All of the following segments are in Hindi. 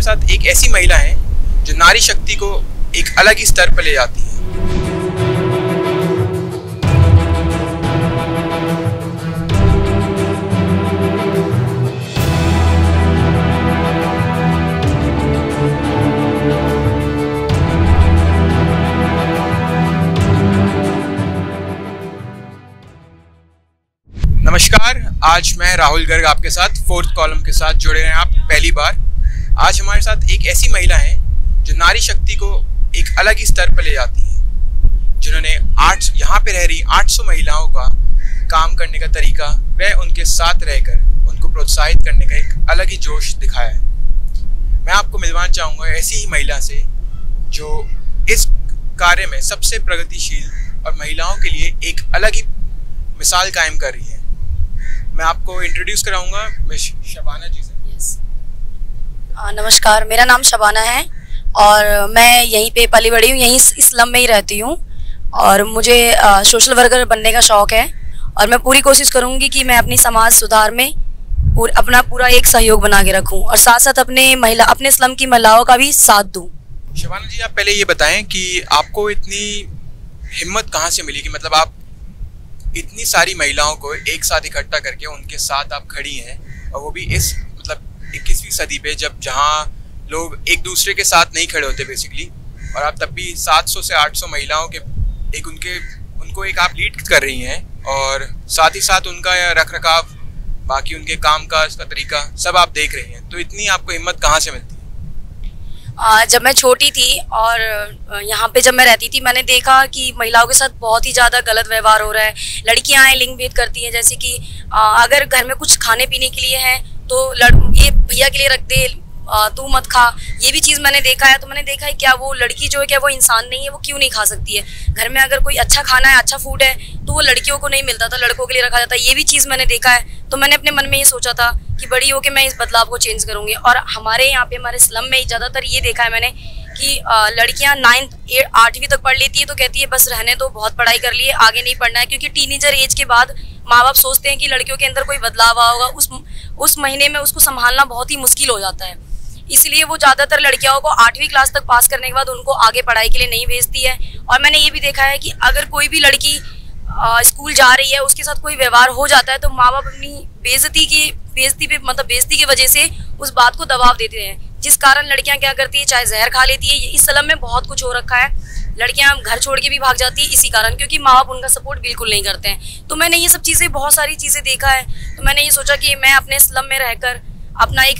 हमारे साथ एक ऐसी महिला है, जो नारी शक्ति को एक अलग ही स्तर पर ले जाती है। नमस्कार, आज मैं राहुल गर्ग आपके साथ फोर्थ कॉलम के साथ जुड़े हैं आप पहली बार। आज हमारे साथ एक ऐसी महिला है जो नारी शक्ति को एक अलग ही स्तर पर ले जाती है, जिन्होंने आठ, यहाँ पे रह रही 800 महिलाओं का काम करने का तरीका व उनके साथ रहकर उनको प्रोत्साहित करने का एक अलग ही जोश दिखाया है। मैं आपको मिलवाना चाहूँगा ऐसी ही महिला से, जो इस कार्य में सबसे प्रगतिशील और महिलाओं के लिए एक अलग ही मिसाल कायम कर रही है। मैं आपको इंट्रोड्यूस कराऊँगा मिस शबाना जी से। नमस्कार मेरा नाम शबाना है और मैं यहीं पे पली बड़ी हूँ यहीं इस स्लम में ही रहती हूँ और मुझे आ, सोशल वर्कर बनने का शौक है और मैं पूरी कोशिश करूँगी कि मैं अपनी समाज सुधार में पूर, अपना पूरा एक सहयोग बना के रखूँ और साथ साथ अपने महिला अपने स्लम की महिलाओं का भी साथ दूँ। शबाना जी आप पहले ये बताएँ कि आपको इतनी हिम्मत कहाँ से मिली कि मतलब आप इतनी सारी महिलाओं को एक साथ इकट्ठा करके उनके साथ आप खड़ी हैं और वो भी इस इक्कीसवीं सदी पे जब जहाँ लोग एक दूसरे के साथ नहीं खड़े होते बेसिकली और आप तब भी 700 से 800 महिलाओं के, एक उनके, उनको एक आप लीड कर रही हैं, और साथ ही साथ उनका रख रखाव बाकी उनके काम का उसका तरीका, सब आप देख रही हैं। तो इतनी आपको हिम्मत कहाँ से मिलती है? जब मैं छोटी थी और यहाँ पे जब मैं रहती थी, मैंने देखा कि महिलाओं के साथ बहुत ही ज़्यादा गलत व्यवहार हो रहा है। लड़कियाँ लिंग भेद करती हैं, जैसे कि अगर घर में कुछ खाने पीने के लिए है तो लड़, ये भैया के लिए रख दे तू मत खा। ये भी चीज़ मैंने देखा है तो मैंने देखा है क्या वो लड़की जो है, क्या वो इंसान नहीं है, वो क्यों नहीं खा सकती है? घर में अगर कोई अच्छा खाना है अच्छा फ़ूड है तो वो लड़कियों को नहीं मिलता था, लड़कों के लिए रखा जाता है। ये भी चीज़ मैंने देखा है तो मैंने अपने मन में ये सोचा था कि बड़ी होकर मैं इस बदलाव को चेंज करूँगी। और हमारे यहाँ पे, हमारे स्लम में ज़्यादातर ये देखा है मैंने कि लड़कियाँ नाइन्थ आठवीं तक पढ़ लेती है तो कहती है, बस रहने तो बहुत पढ़ाई कर लिए, आगे नहीं पढ़ना है। क्योंकि टीनेजर एज के बाद माँ बाप सोचते हैं कि लड़कियों के अंदर कोई बदलाव आया होगा, उस उस महीने में उसको संभालना बहुत ही मुश्किल हो जाता है। इसलिए वो ज़्यादातर लड़कियों को आठवीं क्लास तक पास करने के बाद उनको आगे पढ़ाई के लिए नहीं भेजती है। और मैंने ये भी देखा है कि अगर कोई भी लड़की स्कूल जा रही है, उसके साथ कोई व्यवहार हो जाता है तो माँ बाप अपनी बेजती की बेजती पे मतलब बेजती की वजह से उस बात को दबाव देते हैं। जिस कारण लड़कियाँ क्या करती है, चाहे जहर खा लेती है इस सलम में बहुत कुछ हो रखा है। लड़कियाँ घर छोड़ के भी भाग जाती है इसी कारण, क्योंकि माँ बाप उनका सपोर्ट बिल्कुल नहीं करते हैं। तो मैंने ये सब चीज़ें, बहुत सारी चीज़ें देखा है। तो मैंने ये सोचा कि मैं अपने स्लम में रहकर अपना एक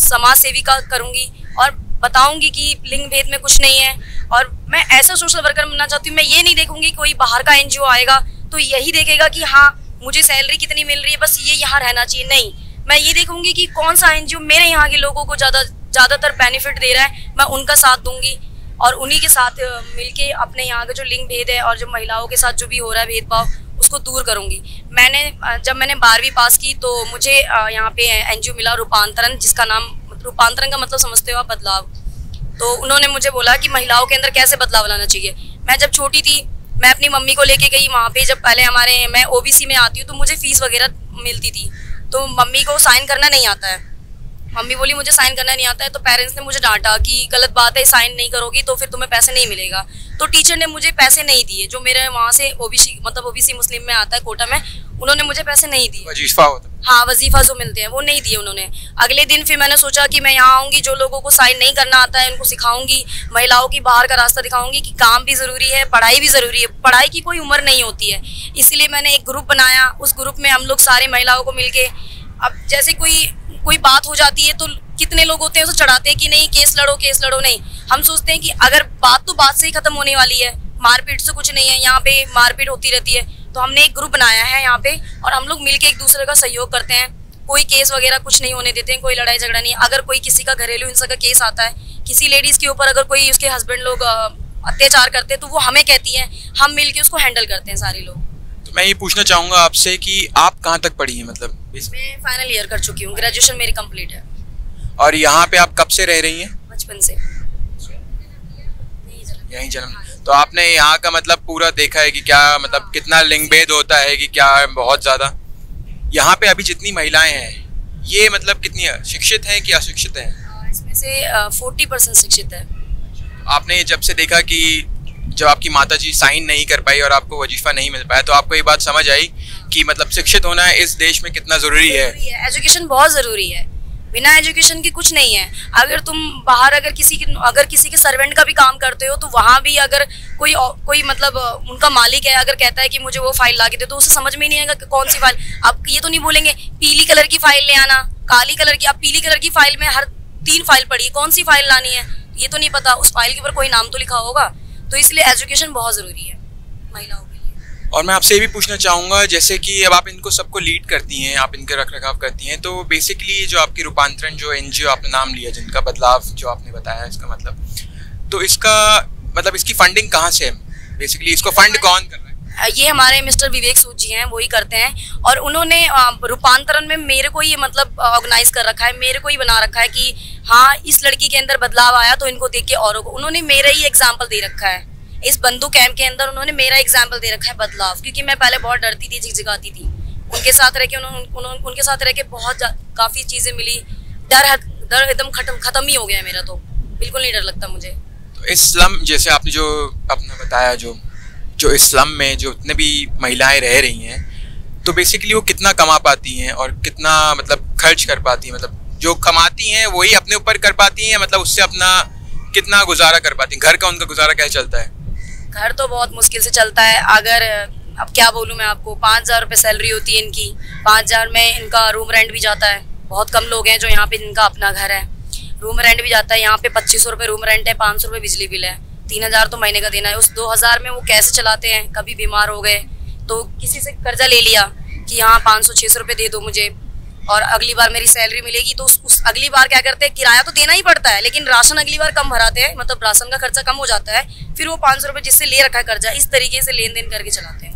समाज सेविका करूँगी और बताऊँगी कि लिंग भेद में कुछ नहीं है। और मैं ऐसा सोशल वर्कर बनना चाहती हूँ, मैं ये नहीं देखूँगी कोई बाहर का एनजीओ आएगा तो यही देखेगा कि हाँ मुझे सैलरी कितनी मिल रही है, बस ये यहाँ रहना चाहिए। नहीं, मैं ये देखूँगी कि कौन सा एनजीओ मेरे यहाँ के लोगों को ज़्यादा, ज़्यादातर बेनिफिट दे रहा है, मैं उनका साथ दूँगी। और उन्हीं के साथ मिलके अपने यहाँ का जो लिंग भेद है और जो महिलाओं के साथ जो भी हो रहा है भेदभाव, उसको दूर करूँगी। मैंने जब मैंने बारहवीं पास की तो मुझे यहाँ पे एनजीओ मिला रूपांतरण, जिसका नाम, रूपांतरण का मतलब समझते हो बदलाव। तो उन्होंने मुझे बोला कि महिलाओं के अंदर कैसे बदलाव लाना चाहिए। मैं जब छोटी थी, मैं अपनी मम्मी को लेके गई, वहाँ पे जब पहले हमारे, मैं ओबीसी में आती हूँ तो मुझे फ़ीस वगैरह मिलती थी। तो मम्मी को साइन करना नहीं आता है। मम्मी बोली मुझे साइन करना नहीं आता है। तो पेरेंट्स ने मुझे डांटा कि गलत बात है साइन नहीं करोगी तो फिर तुम्हें पैसे नहीं मिलेगा। तो टीचर ने मुझे पैसे नहीं दिए जो मेरे वहाँ से ओबीसी मतलब ओबीसी मुस्लिम में आता है कोटा में उन्होंने मुझे पैसे नहीं दिए। वजीफा होता हाँ। वजीफा जो मिलते हैं वो नहीं दिए उन्होंने। अगले दिन फिर मैंने सोचा कि मैं यहाँ आऊँगी जो लोगों को साइन नहीं करना आता है उनको सिखाऊँगी महिलाओं की बाहर का रास्ता दिखाऊँगी कि काम भी ज़रूरी है पढ़ाई भी ज़रूरी है। पढ़ाई की कोई उम्र नहीं होती है। इसीलिए मैंने एक ग्रुप बनाया उस ग्रुप में हम लोग सारे महिलाओं को मिलके अब जैसे कोई कोई बात हो जाती है तो कितने लोग होते हैं उसे चढ़ाते हैं कि नहीं, केस लड़ो केस लड़ो, नहीं। हम सोचते हैं कि अगर बात तो बात से ही खत्म होने वाली है। मारपीट से कुछ नहीं है, यहाँ पे मारपीट होती रहती है। तो हमने एक ग्रुप बनाया है यहाँ पे और हम लोग मिलके एक दूसरे का सहयोग करते हैं। कोई केस वगैरह कुछ नहीं होने देते हैं, कोई लड़ाई झगड़ा नहीं अगर कोई किसी का घरेलू हिंसा का केस आता है, किसी लेडीज़ के ऊपर अगर कोई उसके हस्बैंड लोग अत्याचार करते हैं तो वो हमें कहती हैं, हम मिल के उसको हैंडल करते हैं सारे लोग। तो मैं ये पूछना चाहूँगा आपसे कि आप कहाँ तक पढ़ी हैं मतलब? मैं फाइनल ईयर कर चुकी हूँ। ग्रेजुएशन मेरी कंप्लीट है। और यहाँ पे आप कब से रह रही हैं? बचपन से। यहीं जन्म तो आपने यहाँ का मतलब पूरा देखा है कि क्या मतलब कितना लिंग भेद होता है कि क्या बहुत ज़्यादा। यहाँ पे अभी जितनी महिलाएँ हैं ये मतलब कितनी शिक्षित हैं कि अशिक्षित हैं? इसमें से फोर्टी परसेंट शिक्षित है। आपने जब से देखा कि जब आपकी माता जी साइन नहीं कर पाई और आपको वजीफा नहीं मिल पाया तो आपको ये बात समझ आई कि मतलब शिक्षित होना इस देश में कितना ज़रूरी है? एजुकेशन बहुत ज़रूरी है। बिना एजुकेशन के कुछ नहीं है। अगर तुम बाहर अगर किसी के अगर किसी के सर्वेंट का भी काम करते हो तो वहाँ भी अगर कोई कोई मतलब उनका मालिक है, अगर कहता है कि मुझे वो फ़ाइल ला के दे तो उसे समझ में नहीं आएगा कि कौन सी फ़ाइल आप ये तो नहीं बोलेंगे, पीली कलर की फ़ाइल ले आना, काली कलर की आप पीली कलर की फ़ाइल में हर तीन फ़ाइल पड़ी, कौन सी फ़ाइल लानी है? ये तो नहीं पता। उस फ़ाइल के ऊपर कोई नाम तो लिखा होगा। तो इसलिए एजुकेशन बहुत ज़रूरी है, महिलाओं और मैं आपसे ये भी पूछना चाहूँगा, जैसे कि अब आप इनको सबको लीड करती हैं, आप इनके रख रखाव करती हैं तो बेसिकली जो आपकी रूपांतरण, जो एनजीओ आपने नाम लिया, जिनका बदलाव जो आपने बताया इसका मतलब तो इसका मतलब इसकी फंडिंग कहाँ से है? बेसिकली इसको फंड कौन कर रहा है? ये हमारे मिस्टर विवेक सूद जी हैं, वही करते हैं, और उन्होंने रूपांतरण में मेरे को ही मतलब ऑर्गेनाइज कर रखा है, मेरे को ही बना रखा है कि हाँ इस लड़की के अंदर बदलाव आया तो इनको देख के औरों को उन्होंने मेरा ही एग्ज़ाम्पल दे रखा है। इस बंदू कैंप के अंदर उन्होंने मेरा एग्ज़ाम्पल दे रखा है बदलाव, क्योंकि मैं पहले बहुत डरती थी झिझिगाती थी। उनके साथ रह के उन्होंने उनके साथ रह के बहुत काफ़ी चीज़ें मिली। डर डर एकदम खत्म खत्म ही हो गया मेरा तो। बिल्कुल नहीं डर लगता मुझे। तो इस्लाम जैसे आपने जो अपना बताया जो जो इस्लाम में जो इतने भी महिलाएँ रह रही हैं तो बेसिकली वो कितना कमा पाती हैं और कितना मतलब खर्च कर पाती हैं? मतलब जो कमाती हैं, वही अपने ऊपर कर पाती हैं मतलब उससे अपना कितना गुजारा कर पाती हैं? घर का उनका गुजारा कैसे चलता है? घर तो बहुत मुश्किल से चलता है। अगर, अब क्या बोलूँ मैं आपको, पाँच हज़ार रुपये सैलरी होती है इनकी। पाँच हज़ार में इनका रूम रेंट भी जाता है। बहुत कम लोग हैं जो यहाँ पे इनका अपना घर है। रूम रेंट भी जाता है। यहाँ पे पच्चीस सौ रूम रेंट है, पाँच सौ बिजली बिल है। तीन हज़ार तो महीने का देना है। उस दो हज़ार में वो कैसे चलाते हैं? कभी बीमार हो गए। तो किसी से कर्जा ले लिया कि हाँ पाँच सौ छः सौ रुपये दे दो मुझे। और अगली बार मेरी सैलरी मिलेगी तो उस, उस अगली बार क्या करते हैं किराया तो देना ही पड़ता है लेकिन राशन अगली बार कम भराते हैं मतलब राशन का खर्चा कम हो जाता है फिर वो पाँच सौ रुपये जिससे ले रखा है कर्जा इस तरीके से लेन देन करके चलाते हैं।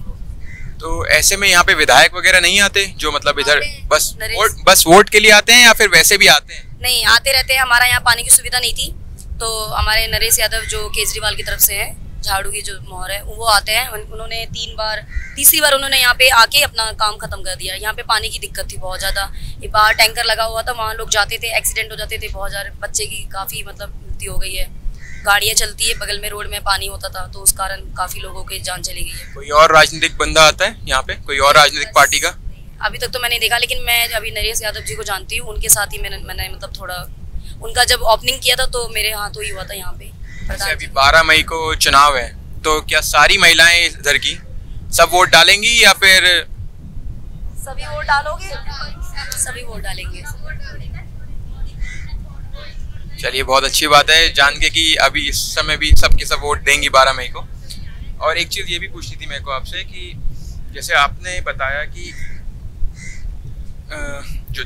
तो ऐसे में यहाँ पे विधायक वगैरह नहीं आते जो मतलब इधर बस वोट बस वोट के लिए आते हैं या फिर वैसे भी आते हैं? नहीं आते रहते हैं हमारा यहाँ पानी की सुविधा नहीं थी तो हमारे नरेश यादव जो केजरीवाल की तरफ़ से है झाड़ू की जो मोहर है वो आते हैं। उन्होंने तीन बार तीसरी बार उन्होंने यहाँ पे आके अपना काम खत्म कर दिया। यहाँ पे पानी की दिक्कत थी बहुत ज़्यादा। ये बाहर टैंकर लगा हुआ था वहाँ लोग जाते थे एक्सीडेंट हो जाते थे बहुत ज़्यादा। बच्चे की काफ़ी मतलब मृत्यु हो गई है। गाड़ियाँ चलती है बगल में रोड में पानी होता था तो उस कारण काफ़ी लोगों की जान चली गई है। कोई और राजनीतिक बंदा आता है यहाँ पे? कोई और राजनीतिक पार्टी का? अभी तक तो मैंने देखा लेकिन मैं अभी नरेश यादव जी को जानती हूँ उनके साथ ही मैंने मैंने मतलब थोड़ा उनका जब ओपनिंग किया था तो मेरे हाथों ही हुआ था यहाँ पे। अभी बारह मई को चुनाव है तो क्या सारी महिलाएँ इधर की? सब वोट डालेंगी या फिर सभी वोट डालोगे? सभी वोट डालेंगे। चलिए बहुत अच्छी बात है। जान के कि अभी इस समय भी सब के सब वोट देंगी बारह मई को। और एक चीज़ ये भी पूछनी थी मेरे को आपसे कि जैसे आपने बताया कि जो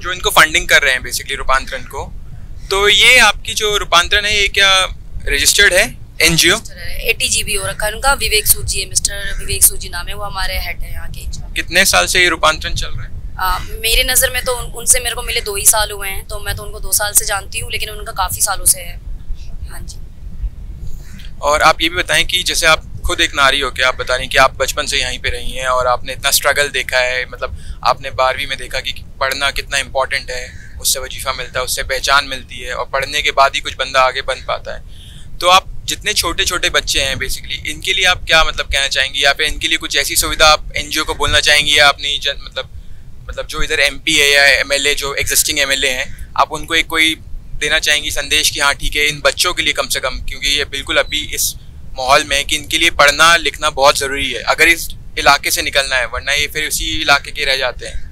जो इनको फंडिंग कर रहे हैं बेसिकली रूपांतरण को तो ये आपकी जो रूपांतरण है ये क्या रजिस्टर्ड है? एनजीओ एटीजीबी हो। रखा है उनका। विवेक सूजी है मिस्टर विवेक सूजी नाम है वो हमारे हेड है यहाँ के कितने साल से ये रूपांतरण चल रहा है? आ, मेरे नज़र में तो उन, उनसे मेरे को मिले दो ही साल हुए हैं तो मैं तो उनको दो साल से जानती हूँ लेकिन उनका काफ़ी सालों से है। हाँ जी। और आप ये भी बताएँ कि जैसे आप खुद एक नारी हो के आप बता रही कि आप बचपन से यहीं पे रही हैं और आपने इतना स्ट्रगल देखा है? मतलब आपने बारहवीं में देखा कि पढ़ना कितना इम्पोर्टेंट है उससे वजीफा मिलता है उससे पहचान मिलती है और पढ़ने के बाद ही कुछ बंदा आगे बन पाता है। तो आप जितने छोटे छोटे बच्चे हैं बेसिकली इनके लिए आप क्या मतलब कहना चाहेंगी? या फिर इनके लिए कुछ ऐसी सुविधा आप एनजीओ को बोलना चाहेंगी? या अपनी जन, मतलब मतलब जो इधर एमपी है या एमएलए जो एग्जिस्टिंग एमएलए हैं आप उनको एक कोई देना चाहेंगी संदेश कि हाँ ठीक है इन बच्चों के लिए कम से कम क्योंकि ये बिल्कुल अभी इस माहौल में कि इनके लिए पढ़ना लिखना बहुत ज़रूरी है। अगर इस इलाके से निकलना है वरना ये फिर उसी इलाके के रह जाते हैं।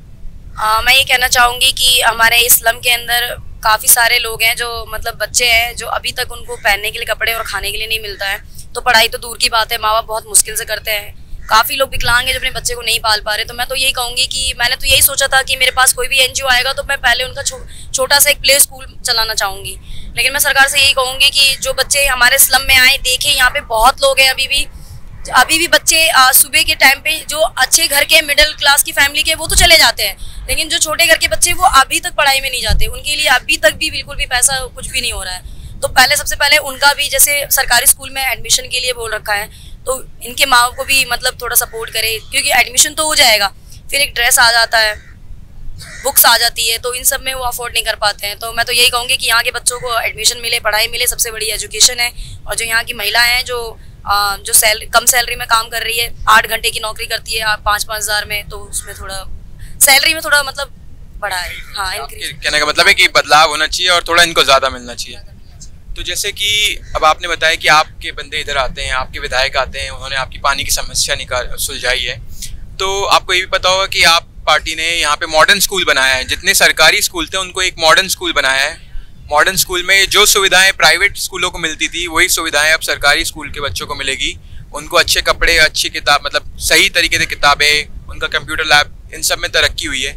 आ, मैं ये कहना चाहूँगी कि हमारे इस्लम के अंदर काफ़ी सारे लोग हैं जो मतलब बच्चे हैं, जो अभी तक उनको पहनने के लिए कपड़े और खाने के लिए नहीं मिलता है। तो पढ़ाई तो दूर की बात है माँ बाप बहुत मुश्किल से करते हैं। काफ़ी लोग विकलांग हैं जो अपने बच्चे को नहीं पाल पा रहे तो मैं तो यही कहूँगी कि मैंने तो यही सोचा था कि मेरे पास कोई भी एनजीओ आएगा तो मैं पहले उनका छोटा सा एक प्ले स्कूल चलाना चाहूँगी। लेकिन मैं सरकार से यही कहूँगी कि जो बच्चे हमारे स्लम में आए, देखें, यहाँ पे बहुत लोग हैं अभी भी। अभी भी बच्चे सुबह के टाइम पे जो अच्छे घर के मिडिल क्लास की फैमिली के, वो तो चले जाते हैं। लेकिन जो छोटे घर के बच्चे, वो अभी तक पढ़ाई में नहीं जाते। उनके लिए अभी तक भी बिल्कुल भी पैसा कुछ भी नहीं हो रहा है। तो पहले, सबसे पहले उनका भी, जैसे सरकारी स्कूल में एडमिशन के लिए बोल रखा है तो इनके माँ को भी मतलब थोड़ा सपोर्ट करे, क्योंकि एडमिशन तो हो जाएगा। फिर एक ड्रेस आ जाता है बुक्स आ जाती है तो इन सब में वो अफोर्ड नहीं कर पाते हैं। तो मैं तो यही कहूँगी कि यहाँ के बच्चों को एडमिशन मिले, पढ़ाई मिले, सबसे बड़ी एजुकेशन है। और जो यहाँ की महिलाएँ हैं, जो जो सैल कम सैलरी में काम कर रही है आठ घंटे की नौकरी करती है पाँच पाँच हज़ार में तो उसमें थोड़ा सैलरी में थोड़ा मतलब बढ़ा है। हाँ इंक्रीज कहने का मतलब है कि बदलाव होना चाहिए और थोड़ा इनको ज़्यादा मिलना चाहिए। तो जैसे कि अब आपने बताया कि आपके बंदे इधर आते हैं आपके विधायक आते हैं उन्होंने आपकी पानी की समस्या निकाल सुलझाई है। तो आपको ये भी पता होगा कि आप पार्टी ने यहाँ पे मॉडर्न स्कूल बनाया है। जितने सरकारी स्कूल थे उनको एक मॉडर्न स्कूल बनाया है। मॉडर्न स्कूल में जो सुविधाएँ प्राइवेट स्कूलों को मिलती थी वही सुविधाएँ अब सरकारी स्कूल के बच्चों को मिलेगी। उनको अच्छे कपड़े अच्छी किताब मतलब सही तरीके से किताबें उनका कंप्यूटर लैब इन सब में तरक्की हुई है।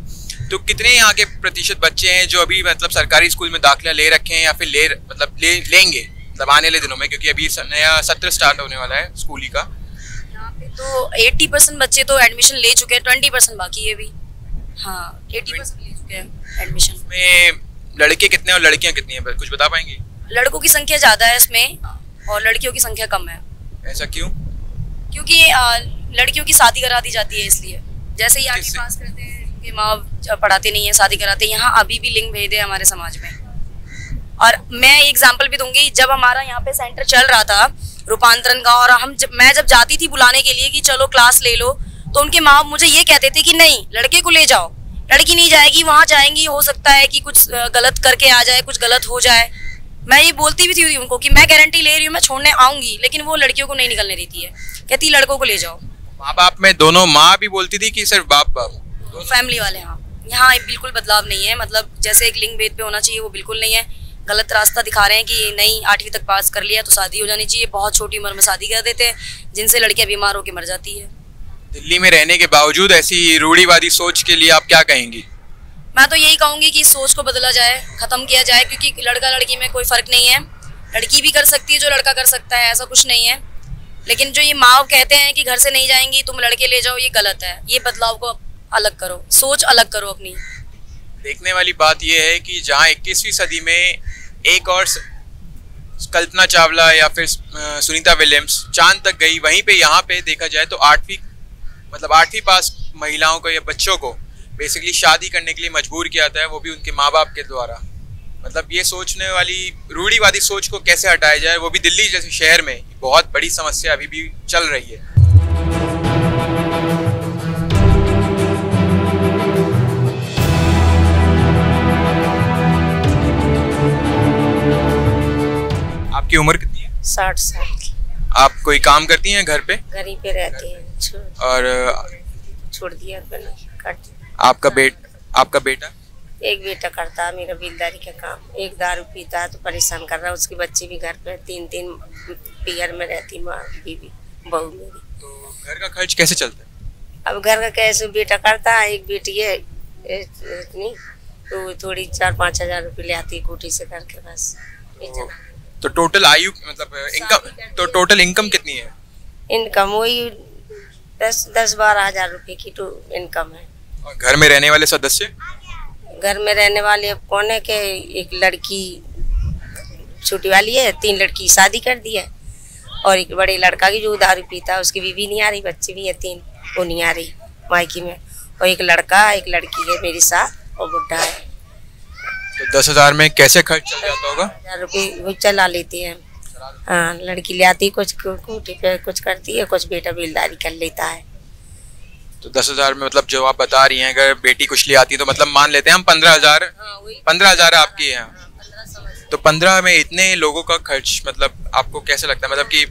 तो कितने यहाँ के प्रतिशत बच्चे हैं जो अभी मतलब सरकारी स्कूल में दाखिला ले रखे हैं या फिर ले मतलब ले लेंगे मतलब आने वाले दिनों में क्योंकि अभी नया सत्र स्टार्ट होने वाला है स्कूली का। यहाँ पे तो 80 परसेंट बच्चे तो एडमिशन ले चुके हैं 20 परसेंट बाकी है अभी। हाँ 80 परसेंट ले चुके हैं एडमिशन में लड़के कितने और लड़कियाँ कितनी हैं? कुछ बता पाएँगे? लड़कों की संख्या ज़्यादा है इसमें और लड़कियों की संख्या कम है। ऐसा क्यों? क्योंकि लड़कियों की शादी करा दी जाती है इसलिए। जैसे ही आगे पास करते हैं माँ पढ़ाते नहीं है शादी कराते हैं यहाँ अभी भी लिंग भेद है हमारे समाज में। और मैं एग्ज़ाम्पल भी दूँगी जब हमारा यहाँ पे सेंटर चल रहा था रूपांतरण का और हम जब मैं जब जाती थी बुलाने के लिए कि चलो क्लास ले लो तो उनके माँ मुझे ये कहते थे कि नहीं लड़के को ले जाओ। लड़की नहीं जाएगी वहाँ जाएँगी हो सकता है कि कुछ गलत करके आ जाए कुछ गलत हो जाए। मैं ये बोलती भी थी उनको कि मैं गारंटी ले रही हूँ मैं छोड़ने आऊँगी लेकिन वो लड़कियों को नहीं निकलने देती है। कहती लड़कों को ले जाओ। माँ बाप में दोनों माँ भी बोलती थी कि सिर्फ़ बाप बाप फैमिली वाले हाँ। यहाँ बिल्कुल बदलाव नहीं है मतलब जैसे एक लिंग भेद पे होना चाहिए वो बिल्कुल नहीं है। गलत रास्ता दिखा रहे हैं कि नहीं आठवीं तक पास कर लिया तो शादी हो जानी चाहिए बहुत छोटी उम्र में शादी कर देते हैं जिनसे लड़कियाँ बीमार होकर मर जाती है। दिल्ली में रहने के बावजूद ऐसी रूढ़ीवादी सोच के लिए आप क्या कहेंगी? मैं तो यही कहूँगी कि इस सोच को बदला जाए खत्म किया जाए क्योंकि लड़का लड़की में कोई फ़र्क नहीं है। लड़की भी कर सकती है जो लड़का कर सकता है ऐसा कुछ नहीं है। लेकिन जो ये माँ कहते हैं कि घर से नहीं जाएँगी तुम लड़के ले जाओ ये गलत है। ये बदलाव को अलग करो सोच अलग करो अपनी। देखने वाली बात यह है कि जहाँ 21वीं सदी में एक और कल्पना चावला या फिर सुनीता विलियम्स चाँद तक गई वहीं पे यहाँ पे देखा जाए तो आठवीं मतलब आठवीं पास महिलाओं को या बच्चों को बेसिकली शादी करने के लिए मजबूर किया जाता है वो भी उनके माँ बाप के द्वारा। मतलब ये सोचने वाली रूढ़ीवादी सोच को कैसे हटाया जाए वो भी दिल्ली जैसे शहर में बहुत बड़ी समस्या अभी भी चल रही है। आपकी उम्र कितनी है? साठ साल की। आप कोई काम करती हैं घर पे? घर ही पे रहती है। और छोड़ दिया आपका बेट आपका बेटा? एक बेटा करता है मेरा बिलदारी का काम। एक दारू पीता है तो परेशान कर रहा है। उसके बच्चे भी घर पे तीन तीन पियर में रहती माँ बीवी बहू मेरी। तो घर का खर्च कैसे चलता है? अब घर का कैसे बेटा करता है एक बेटी है इतनी तो थोड़ी चार पाँच हज़ार रुपये ले आती है कोठी से करके बस इतना तो टोटल आयु मतलब इनकम तो टोटल इनकम कितनी है? इनकम वही दस दस बारह हज़ार रुपये की तो इनकम है। और घर में रहने वाले सदस्य? घर में रहने वाले अब कौन है कि एक लड़की छोटी वाली है तीन लड़की शादी कर दी है और एक बड़े लड़का की जो दारू पीता है उसकी बीवी नहीं आ रही बच्चे भी है तीन वो नहीं आ रही मायकी में। और एक लड़का एक लड़की है मेरे साथ और बुढ़ा है। तो दस हज़ार में कैसे खर्च चल जाता होगा? हज़ार रुपये वो चला लेती है। हाँ लड़की ले आती है कुछ पे कुछ करती है कुछ बेटा बिलदारी कर लेता है। तो दस हज़ार में मतलब जो आप बता रही हैं अगर बेटी कुछ ले आती है तो मतलब मान लेते हैं हम पंद्रह हज़ार पंद्रह हज़ार आपकी है। तो पंद्रह में इतने लोगों का खर्च मतलब आपको कैसे लगता है? मतलब कि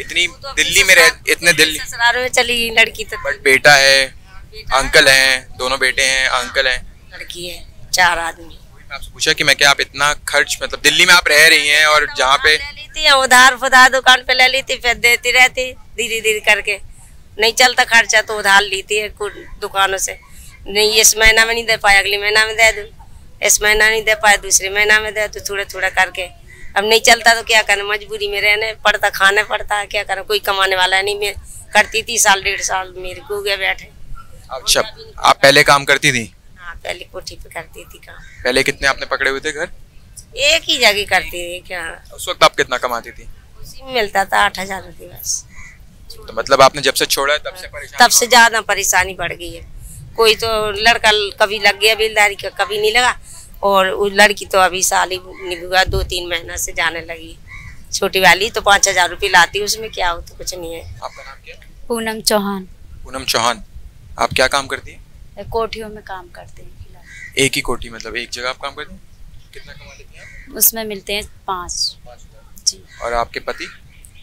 इतनी तो दिल्ली में रह इतने दिल्ली ससुराल में चली लड़की तो बट बेटा है अंकल हैं दोनों बेटे हैं अंकल हैं। लड़की है चार आदमी। आपसे पूछा कि मैं क्या आप इतना खर्च मतलब दिल्ली में आप रह रही हैं और जहाँ पे ले लेती है उधार फुधार दुकान पे ले लेती फिर देती रहती धीरे धीरे करके। नहीं चलता खर्चा तो उधार लेती है कुछ दुकानों से। नहीं इस महीना में नहीं दे पाए अगले महीना में दे दूँ। इस महीना नहीं दे पाए दूसरे महीना में दे दूँ थोड़ा थोड़ा करके। अब नहीं चलता तो क्या करें मजबूरी में रहने पड़ता खाने पड़ता है क्या करें कोई कमाने वाला नहीं मैं करती थी साल डेढ़ साल मेरे को गया बैठे। अच्छा आप पहले काम करती थी? हाँ पहले कोठी पे करती थी काम। पहले कितने आपने पकड़े हुए थे घर? एक ही जगह करती थी क्या? उस वक्त आप कितना कमाती थी? उसी में मिलता था आठ हज़ार रुपये बस। तो मतलब आपने जब से छोड़ा है तब से तब से ज़्यादा परेशानी बढ़ गई है। कोई तो लड़का कभी लग गया बेलदारी का कभी नहीं लगा और वो लड़की तो अभी साल ही नहीं हुआ दो तीन महीना से जाने लगी। छोटी वाली तो पाँच हज़ार रुपये लाती उसमें क्या हो तो कुछ नहीं है। आपका नाम क्या है? पूनम चौहान। पूनम चौहान। आप क्या काम करती है? कोठियों में काम करते हैं। एक ही कोठी मतलब एक जगह आप काम करती हैं? कितना कमा लेती हैं उसमें मिलते हैं पाँच। जी। और आपके पति?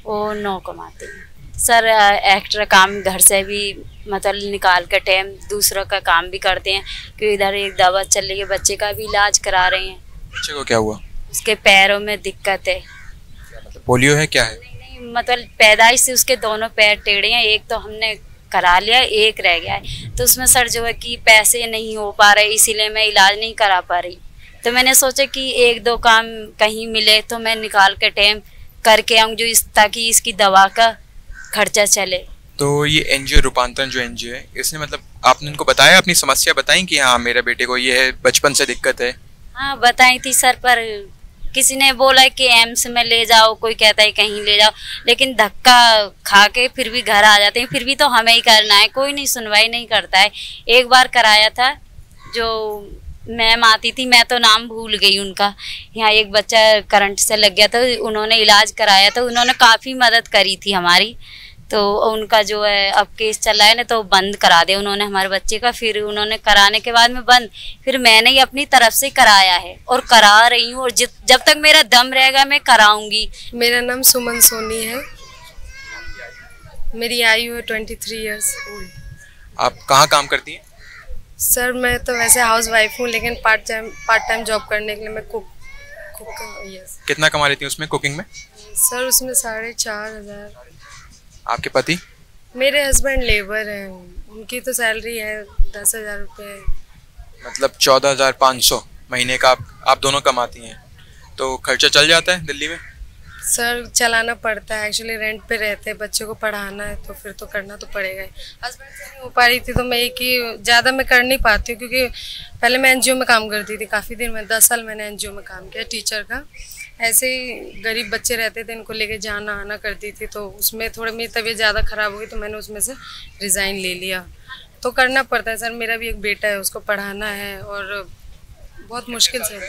वो नौ कमाते हैं। सर एक्स्ट्रा काम घर से भी मतलब निकाल कर टाइम दूसरों का काम भी करते हैं कि इधर एक दवा चल रही है बच्चे का भी इलाज करा रहे हैं। बच्चे को क्या हुआ? उसके पैरों में दिक्कत है। मतलब पोलियो है क्या है? नहीं नहीं मतलब पैदाइश से उसके दोनों पैर टेढ़े हैं एक तो हमने करा लिया एक रह गया है। तो उसमें सर जो है कि पैसे नहीं हो पा रहे इसीलिए मैं इलाज नहीं करा पा रही। तो मैंने सोचा कि एक दो काम कहीं मिले तो मैं निकाल के टाइम करके आऊँ जो इस ताकि इसकी दवा का खर्चा चले। तो ये एनजीओ रूपांतरण जो एनजीओ है इसने मतलब आपने उनको बताया अपनी समस्या बताई कि हाँ मेरे बेटे को ये है बचपन से दिक्कत है? हाँ बताई थी सर पर किसी ने बोला कि एम्स में ले जाओ कोई कहता है कहीं ले जाओ लेकिन धक्का खा के फिर भी घर आ जाते हैं फिर भी तो हमें ही करना है कोई नहीं सुनवाई नहीं करता है। एक बार कराया था जो मैम आती थी मैं तो नाम भूल गई उनका। यहाँ एक बच्चा करंट से लग गया था उन्होंने इलाज कराया था उन्होंने काफ़ी मदद करी थी हमारी। तो उनका जो है अब केस चल रहा है ना तो बंद करा दे उन्होंने हमारे बच्चे का। फिर उन्होंने कराने के बाद में बंद। फिर मैंने ही अपनी तरफ़ से कराया है और करा रही हूँ और जब तक मेरा दम रहेगा मैं कराऊँगी। मेरा नाम सुमन सोनी है। मेरी आयु है ट्वेंटी थ्री ईयर्स आप कहाँ काम करती हैं? सर मैं तो वैसे हाउस वाइफ हूँ लेकिन part time part time job करने के लिए मैं कुक कुक यस कितना कमा लेती हैं उसमें कुकिंग में? सर उसमें साढ़े चार हज़ार। आपके पति? मेरे हस्बैंड लेबर हैं। उनकी तो सैलरी है दस हज़ार रुपये। मतलब चौदह हज़ार पाँच सौ महीने का आप आप दोनों कमाती हैं। तो खर्चा चल जाता है दिल्ली में? सर चलाना पड़ता है एक्चुअली रेंट पे रहते हैं, बच्चों को पढ़ाना है तो फिर तो करना तो पड़ेगा ही। हस्बैंड से नहीं हो पा रही थी तो मैं एक ही, ज़्यादा मैं कर नहीं पाती हूँ, क्योंकि पहले मैं एनजीओ में काम करती थी, काफ़ी दिन में, दस साल मैंने एनजीओ में काम किया टीचर का। ऐसे ही गरीब बच्चे रहते थे, इनको लेके जाना आना करती थी तो उसमें थोड़ी मेरी तबीयत ज़्यादा ख़राब हो गई तो मैंने उसमें से रिज़ाइन ले लिया। तो करना पड़ता है, सर मेरा भी एक बेटा है, उसको पढ़ाना है और बहुत मुश्किल से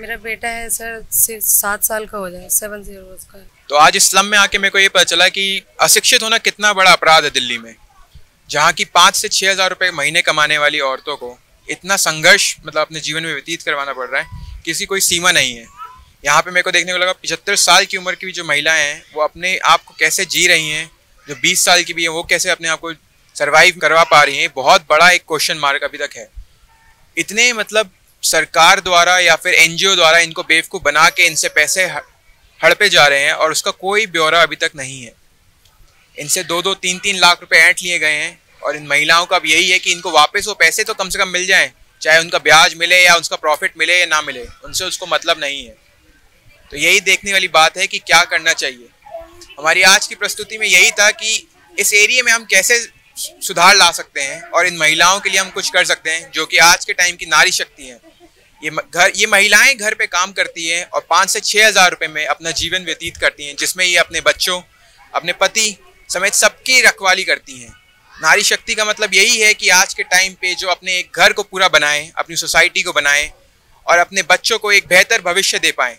मेरा बेटा है सर सात साल का हो जाए सेवन ज़ीरो का। तो आज इस्लाम में आके मेरे को ये पता चला कि अशिक्षित होना कितना बड़ा अपराध है दिल्ली में, जहाँ की पाँच से छः हज़ार रुपये महीने कमाने वाली औरतों को इतना संघर्ष मतलब अपने जीवन में व्यतीत करवाना पड़ रहा है, किसी कोई सीमा नहीं है। यहाँ पे मेरे को देखने को लगा पिछहत्तर साल की उम्र की भी जो महिलाएँ हैं, वो अपने आप को कैसे जी रही हैं, जो बीस साल की भी है, वो कैसे अपने आप को सर्वाइव करवा पा रही हैं बहुत बड़ा एक क्वेश्चन मार्क अभी तक है। इतने मतलब सरकार द्वारा या फिर एनजीओ द्वारा इनको बेवकूफ़ बना के इनसे पैसे हड़पे जा रहे हैं और उसका कोई ब्यौरा अभी तक नहीं है। इनसे दो दो तीन तीन लाख रुपए ऐंठ लिए गए हैं और इन महिलाओं का अब यही है कि इनको वापस वो पैसे तो कम से कम मिल जाएँ, चाहे उनका ब्याज मिले या उसका प्रॉफिट मिले या ना मिले, उनसे उसको मतलब नहीं है। तो यही देखने वाली बात है कि क्या करना चाहिए। हमारी आज की प्रस्तुति में यही था कि इस एरिए में हम कैसे सुधार ला सकते हैं और इन महिलाओं के लिए हम कुछ कर सकते हैं, जो कि आज के टाइम की नारी शक्ति है। ये घर, ये महिलाएँ घर पे काम करती हैं और पाँच से छः हज़ार रुपये में अपना जीवन व्यतीत करती हैं, जिसमें ये अपने बच्चों, अपने पति समेत सबकी रखवाली करती हैं। नारी शक्ति का मतलब यही है कि आज के टाइम पे जो अपने एक घर को पूरा बनाएँ, अपनी सोसाइटी को बनाएँ और अपने बच्चों को एक बेहतर भविष्य दे पाएँ।